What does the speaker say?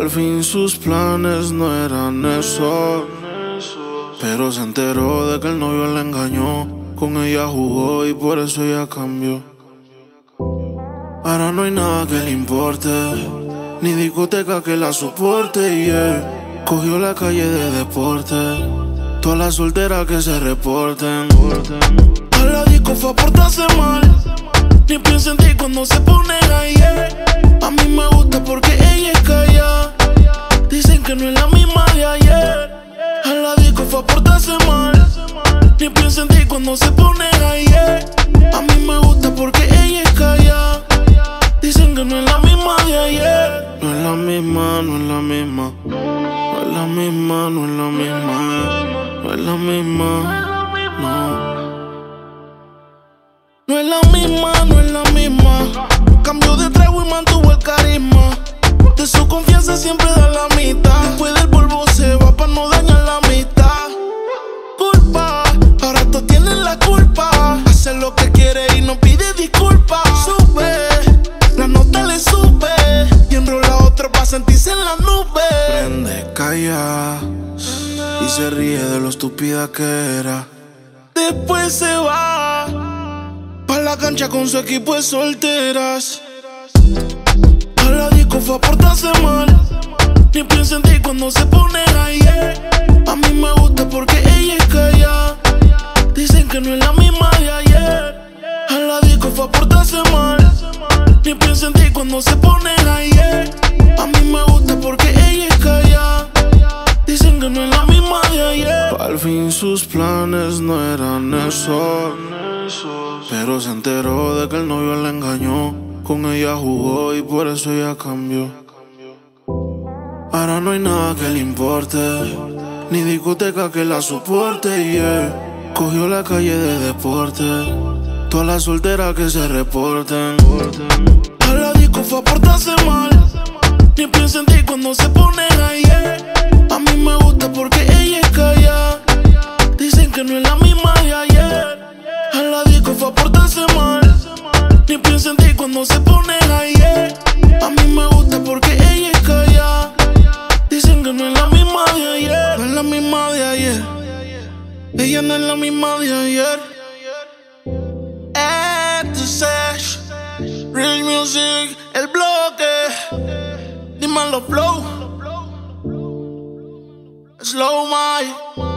Al fin sus planes no eran eso. Pero se enteró de que el novio la engañó. Con ella jugó y por eso ella cambió. Ahora no hay nada que le importe. Ni discoteca que la soporte. Yeah. Cogió la calle de deporte. Todas las solteras que se reporten. A la disco fue a portarse mal. Ni piensa en ti cuando se pone ahí. A mí me gusta porque ella es calla. Dicen que no es la misma de ayer. A la disco fue a portarse mal. Ni piensa en ti cuando se pone ahí. A mí me gusta porque ella es calla. Dicen que no es la misma de ayer. No es la misma, no es la misma. No es la misma, no es la misma. No es la misma. No. No es la misma, no es la misma. Cambió de trago y mantuvo el carisma. De su confianza siempre da la mitad. Después del polvo se va para no dañar la mitad. Culpa, ahora tú tienes la culpa. Hace lo que quiere y no pide disculpas. Sube, la nota le sube. Y enrola otro para sentirse en la nube. Prende, calla. Se ríe de lo estúpida que era. Después se va. Pa' la cancha con su equipo de solteras. A la disco fue a portarse mal. Ni piensa en ti cuando se pone ahí. A mí me gusta porque ella es calla. Dicen que no es la misma de ayer. A la disco fue a portarse mal. Ni piensa en ti cuando se pone ahí. A mí me gusta porque ella es calla. Dicen que no es la misma. Al fin sus planes no eran eso. Pero se enteró de que el novio la engañó. Con ella jugó y por eso ella cambió. Ahora no hay nada que le importe. Ni discoteca que la soporte. Yeah. Cogió la calle de deporte. Todas las solteras que se reporten. A la disco fue a portarse mal. Ni piensa en ti cuando se pone ahí. A mí me gusta porque ella es calla. Que no es la misma de ayer. A la disco fue a portarse mal. Ni piensa en ti cuando se pone ahí. A mí me gusta porque ella es calla. Dicen que no es la misma de ayer. No es la misma de ayer. Ella no es la misma de ayer. Entonces, Real Music, el bloque. Dímelo, flow. Slow my.